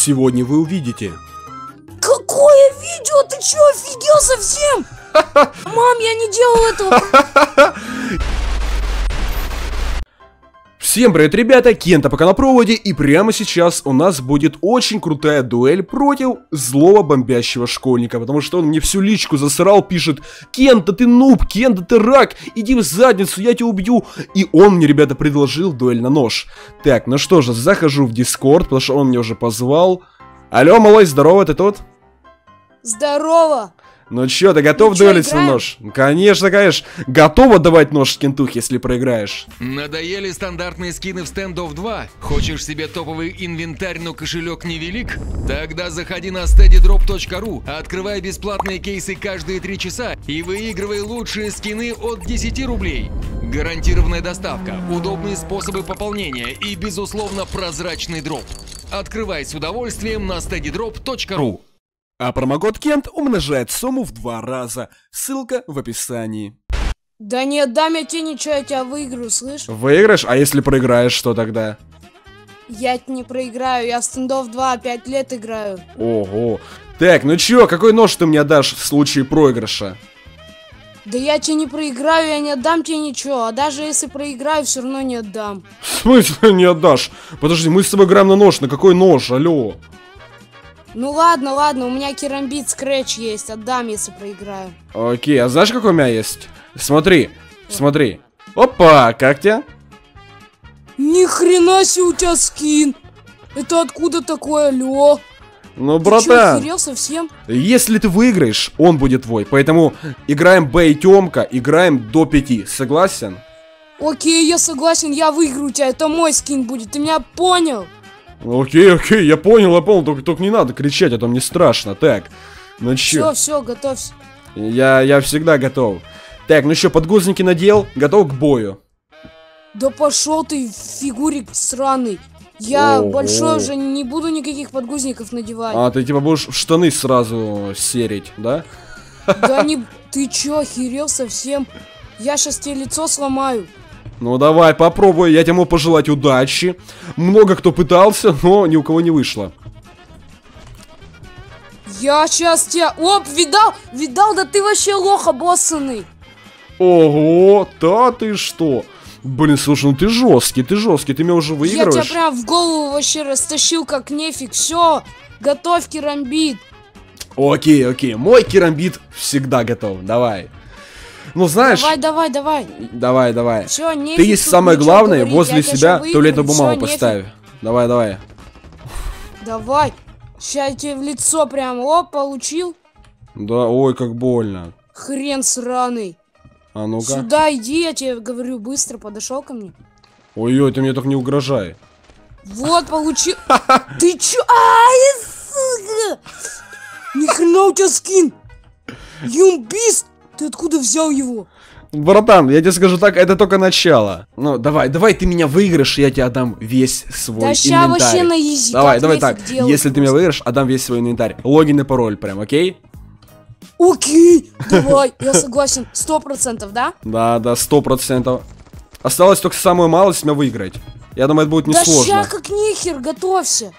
сегодня вы увидите. Какое видео? Ты чё, офигел совсем? Мам, я не делал этого. Всем привет, ребята, Кента пока на проводе, и прямо сейчас у нас будет очень крутая дуэль против злого бомбящего школьника, потому что он мне всю личку засрал, пишет, Кента, ты нуб, Кента, ты рак, иди в задницу, я тебя убью, и он мне, ребята, предложил дуэль на нож. Так, ну что же, захожу в Дискорд, потому что он меня уже позвал. Алло, малой, здорово, ты тут? Здорово. Ну чё, ты готов Ну чё, дуэлить на нож? Конечно, конечно. Готов отдавать нож кентухе, если проиграешь? Надоели стандартные скины в Standoff 2? Хочешь себе топовый инвентарь, но кошелек невелик? Тогда заходи на steadydrop.ru, открывай бесплатные кейсы каждые 3 часа и выигрывай лучшие скины от 10 рублей. Гарантированная доставка, удобные способы пополнения и, безусловно, прозрачный дроп. Открывай с удовольствием на steadydrop.ru. А промокод Кент умножает сумму в два раза. Ссылка в описании. Да не отдам я тебе ничего, я тебя выиграю, слышь? Выиграешь, а если проиграешь, что тогда? Я не проиграю, я в стендов 2 5 лет играю. Ого. Так, ну чё, какой нож ты мне дашь в случае проигрыша? Да я тебе не проиграю, я не отдам тебе ничего, а даже если проиграю, все равно не отдам. В смысле не отдашь? Подожди, мы с тобой играем на нож. На какой нож? Алло. Ну ладно, ладно, у меня керамбит скретч есть, отдам, если проиграю. Окей, а знаешь, какой у меня есть? Смотри, смотри. Опа, как тебе? Ни хрена себе у тебя скин! Это откуда такое, алло? Ну, Ты братан, совсем? если ты выиграешь, он будет твой. Поэтому играем Б и Тёмка, играем до пяти. Согласен? Окей, я согласен, я выиграю тебя, это мой скин будет, ты меня понял? Окей, окей, я понял, я понял, только, только не надо кричать, а то мне страшно. Так, ну Все, чё, все, готовься. я, я всегда готов. Так, ну что, подгузники надел, готов к бою. Да пошел ты, фигурик сраный. Я Ого. большой уже не буду никаких подгузников надевать. А, ты типа будешь в штаны сразу серить, да? Да не... Ты чё, охерел совсем? Я сейчас тебе лицо сломаю. Ну давай, попробуй, я тебе могу пожелать удачи. Много кто пытался, но ни у кого не вышло. Я сейчас тебя... Оп, видал? Видал? Да ты вообще лох обоссанный. Ого, да ты что? Блин, слушай, ну ты жесткий, ты жесткий, ты меня уже Я выигрываешь. тебя прям в голову вообще растащил как нефиг. Все, готовь керамбит. Окей, окей, мой керамбит всегда готов, давай. Ну знаешь, Давай, давай, давай. давай, давай. Все, нефиг Ты есть самое главное, говорить, возле себя туалетную бумагу нефиг. поставь. Давай, давай. Давай. Сейчас я тебе в лицо прям, оп, получил. Да, ой, как больно. Хрен сраный. А ну-ка. Сюда иди, я тебе говорю, быстро подошел ко мне. Ой-ой, ты мне только не угрожай. Вот, получил. Ты чё? Ай, сука! Ни хрена у тебя скин! Юмбист! Ты откуда взял его? Братан, я тебе скажу так, это только начало. Ну, давай, давай ты меня выиграешь, и я тебе отдам весь свой Да инвентарь. вообще на изи. Давай, давай так. делать Если ты меня просто. выиграешь, отдам весь свой инвентарь. Логин и пароль прям, окей? Окей, давай, я согласен. Сто процентов, да? Да, да, сто процентов. Осталось только самую малость меня выиграть. Я думаю, это будет Да несложно. ща как нихер, готовься.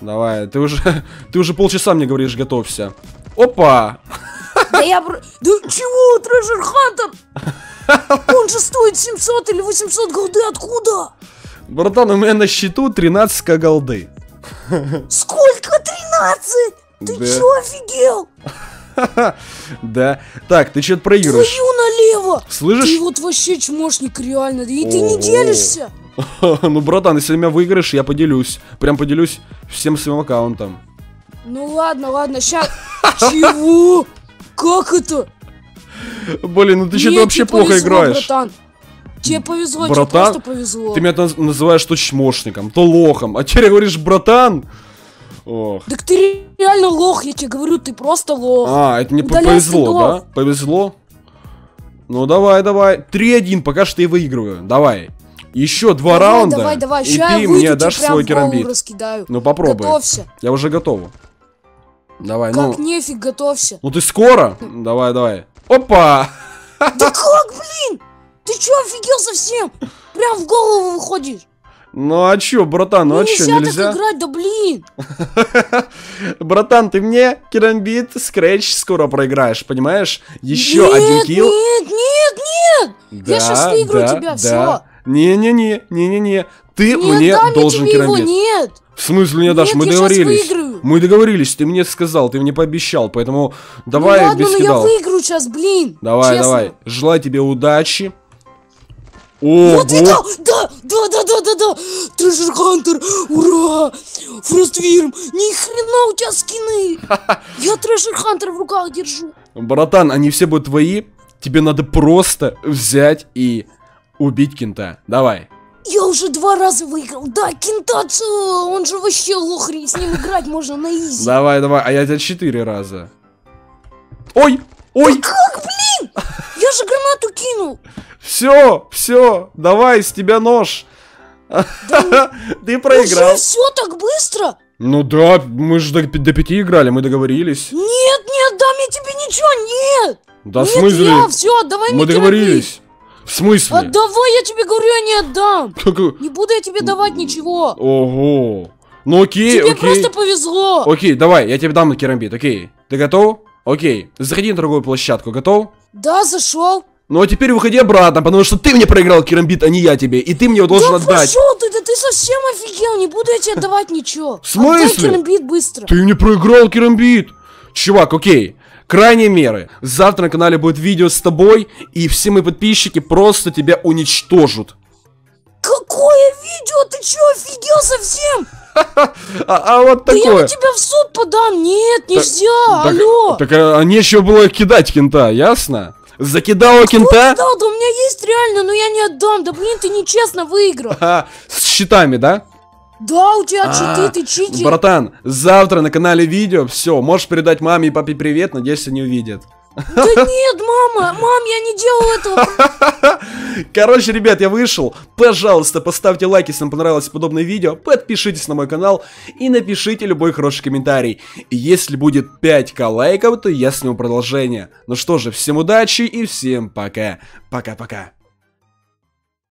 Давай, ты уже, ты уже полчаса мне говоришь, готовься. Опа! Да я... бр- Да чего, Treasure Hunter? Он же стоит 700 или 800 голды, откуда? Братан, у меня на счету 13 голды. Сколько? 13? Ты Да. чё, офигел? Да. Так, ты что-то проигрываешь. Твою налево! Слышишь? Ты вот вообще чмошник реально, и ты не делишься. Ну, братан, если меня выиграешь, я поделюсь. Прям поделюсь всем своим аккаунтом. Ну ладно, ладно, ща... Чего? Как это? Блин, ну ты что-то вообще тебе плохо повезло, играешь. братан. Тебе повезло, тебе Братан? просто повезло. Ты меня наз- называешь то чмошником, то лохом, а теперь говоришь братан. Ох. Так ты реально лох, я тебе говорю, ты просто лох. А, это мне Удаляй повезло, следов. да? Повезло? Ну давай, давай. 3-1, пока что я выигрываю. Давай. Еще два давай, раунда. Давай, давай, и ща ты мне тебе дашь свой керамбит. Ну попробуй. Готовься. Я уже готов. Давай, Как ну. нефиг, готовься. Ну ты скоро? Давай, давай. Опа! Да как, блин? Ты чё, офигел совсем? Прям в голову выходишь. Ну а чё, братан, ну а чё, нельзя, нельзя? так играть, да блин. Братан, ты мне керамбит, скретч скоро проиграешь, понимаешь? Еще нет, один килл. Нет, нет, нет. Да, Я щас выиграю да, тебя, да. всё. Не-не-не, не-не-не. Ты Не мне должен тебе его, керамбит. нет. В смысле не дашь? Мы договорились. Мы договорились, ты мне сказал, ты мне пообещал, поэтому давай ну ладно, без ну я выиграю сейчас, блин. Давай, честно. давай. Желаю тебе удачи. Вот Ого! это! Да, да, да, да, да, да! Treasure Хантер! Ура! Фроствирм! Ни хрена у тебя скины! Я Treasure Хантер в руках держу! Братан, они все будут твои. Тебе надо просто взять и убить кента. Давай. Я уже два раза выиграл! Да, Кентаца! Он же вообще лохри, с ним играть можно на изи! Давай, давай. А я тебя четыре раза. Ой! Ой! Как, блин? Я же гранату кинул! Все, все, давай, с тебя нож. Ты проиграл. Уже все так быстро? Ну да, мы же до, до пяти играли, мы договорились. Нет, не отдам я тебе ничего, нет! Да нет, смысле? я, все, отдавай Мы договорились. В смысле? Отдавай, я тебе говорю, я не отдам! Как- Не буду я тебе давать ничего! Ого. Ну окей, Тебе окей. просто повезло! Окей, давай, я тебе дам керамбит, окей. Ты готов? Окей. Заходи на другую площадку, готов? Да, зашел. Ну а теперь выходи обратно, потому что ты мне проиграл керамбит, а не я тебе. И ты мне его должен да отдать. пошел ты, да ты совсем офигел, не буду я тебе давать ничего. В смысле? Отдай керамбит быстро. Ты мне проиграл керамбит. Чувак, окей. Крайние меры. Завтра на канале будет видео с тобой, и все мои подписчики просто тебя уничтожат. Какое видео? Ты че, офигел совсем? А, а вот Да я такое. на тебя в суд подам. Нет, нельзя. Так, Алло. так а, нечего было кидать кента, ясно? Закидала кента? Да, да у меня есть реально, но я не отдам. Да блин, ты нечестно выиграл. А, с щитами, да? Да, у тебя А, читы, ты читер. Братан, завтра на канале видео, все, можешь передать маме и папе привет, надеюсь, они увидят. Да нет, мама, мам, я не делал этого. Короче, ребят, я вышел. Пожалуйста, поставьте лайк, если вам понравилось подобное видео. Подпишитесь на мой канал и напишите любой хороший комментарий. Если будет 5к лайков, то я сниму продолжение. Ну что же, всем удачи и всем пока. Пока-пока.